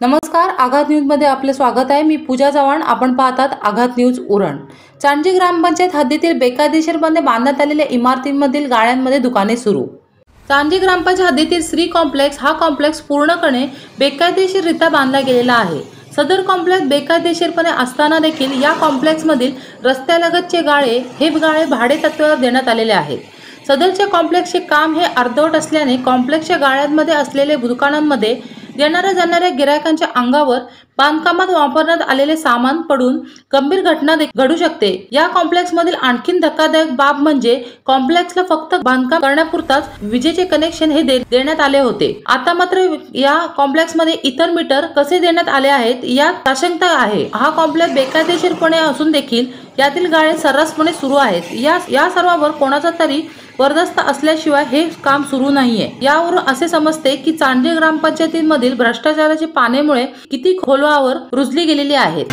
नमस्कार आघात न्यूजमध्ये आपले स्वागत आहे. मी पूजा चव्हाण. आपण पाहतात आघात न्यूज उरण. चांजी ग्रामपंचायत हद्दीतील बेकायदेशीरपणे बांधण्यात आलेल्या इमारतींमधील गाळ्यांमध्ये दुकाने सुरू. चांजी ग्रामपंचायत हद्दीतील श्री कॉम्प्लेक्स हा कॉम्प्लेक्स पूर्णपणे बेकायदेशीररित्या बांधला गेलेला आहे. सदर कॉम्प्लेक्स बेकायदेशीरपणे असताना देखील या कॉम्प्लेक्समधील रस्त्यालगतचे गाळे हे गाळे भाडे तत्वावर देण्यात आलेले आहेत. सदरच्या कॉम्प्लेक्सचे काम हे अर्धवट असल्याने कॉम्प्लेक्सच्या गाळ्यांमध्ये असलेले दुकानांमध्ये येणाऱ्या जाणाऱ्या गिरायकांच्या अंगावर बांधकामात वापरण्यात आलेले सामान पडून गंभीर घटना घडू शकते. या कॉम्प्लेक्स मधील आणखीन धक्कादायक बाब म्हणजे कॉम्प्लेक्सला फक्त बांधकाम करण्यापुरताच विजेचे कनेक्शन हे दे- देण्यात आले होते. आता मात्र या कॉम्प्लेक्समध्ये इतर मीटर कसे देण्यात आले आहेत यात साशंकता आहे. हा कॉम्प्लेक्स बेकायदेशीरपणे असून देखील यातील गाळे सर्रासपणे सुरू आहेत. या या सर्वावर कोणाचा तरी बरदस्त असल्याशिवाय हे काम सुरू नाहीये. यावरून असे समजते की चांडे ग्रामपंचायतीमधील भ्रष्टाचाराची पानेमुळे किती खोलवावर रुजली गेलेली आहेत.